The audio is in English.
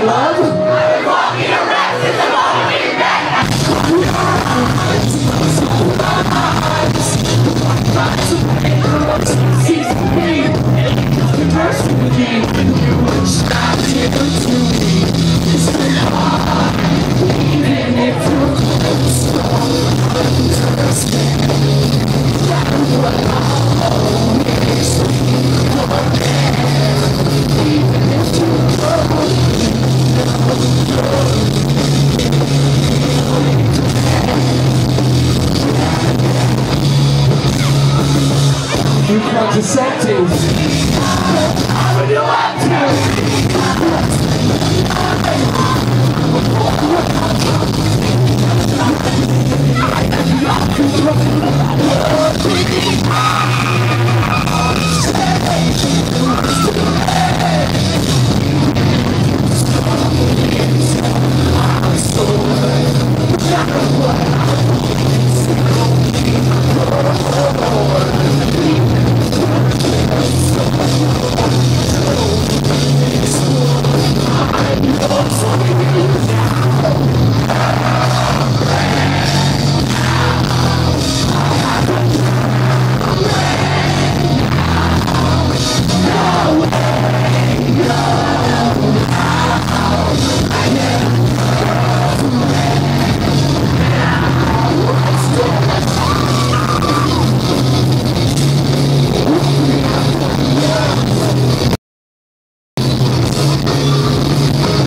in love. Walking around the moment we met. Seems to be. You contraceptives. I'm a new